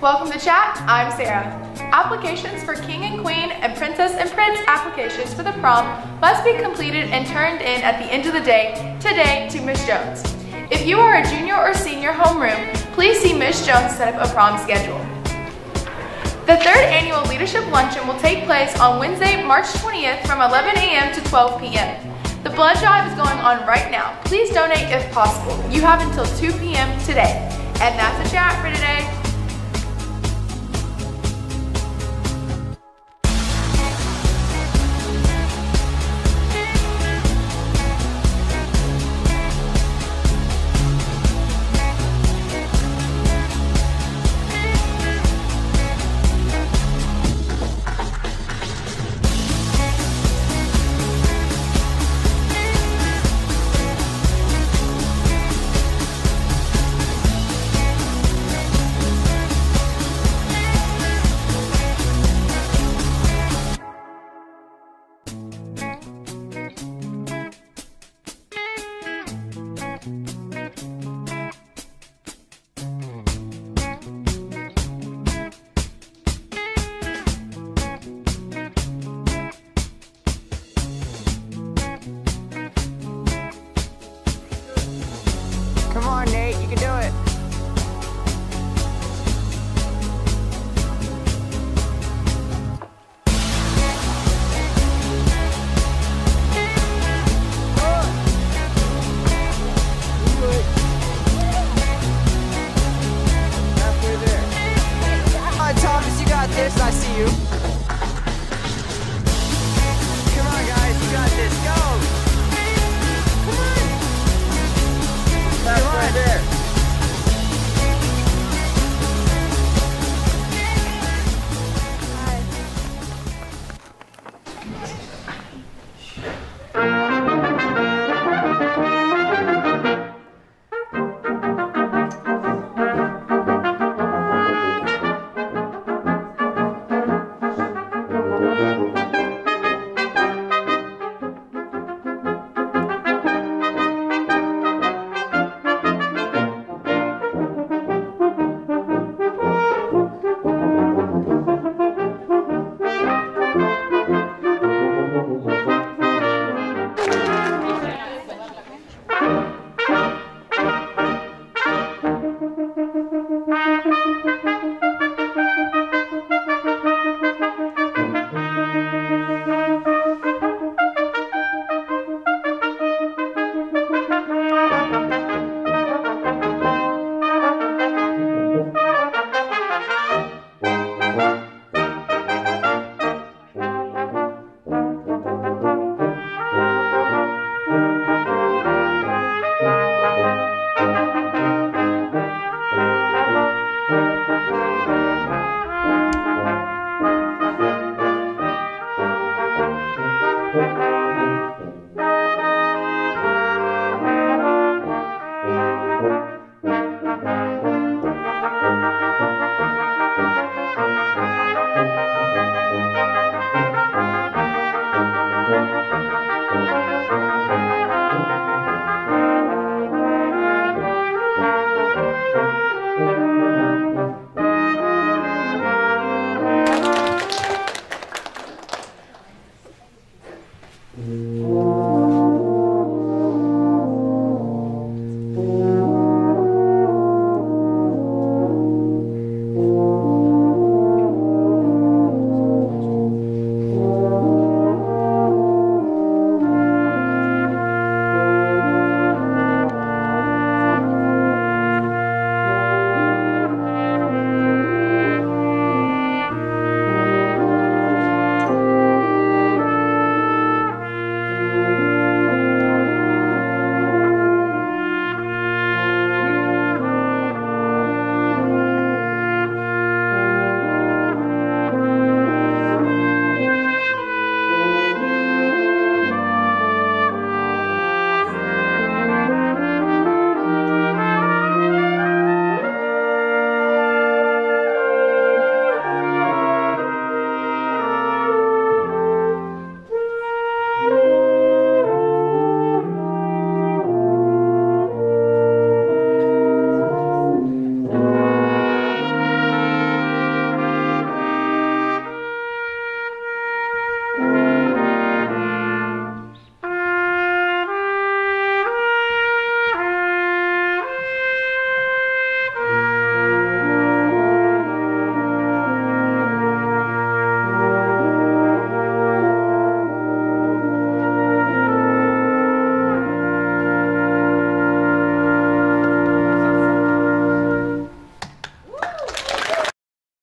Welcome to chat, I'm Sarah. Applications for King and Queen and Princess and Prince applications for the prom must be completed and turned in at the end of the day today to Miss Jones. If you are a junior or senior homeroom, please see Miss Jones set up a prom schedule. The third annual Leadership Luncheon will take place on Wednesday, March 20th from 11 a.m. to 12 p.m. The blood drive is going on right now. Please donate if possible. You have until 2 p.m. today. And that's a chat for today.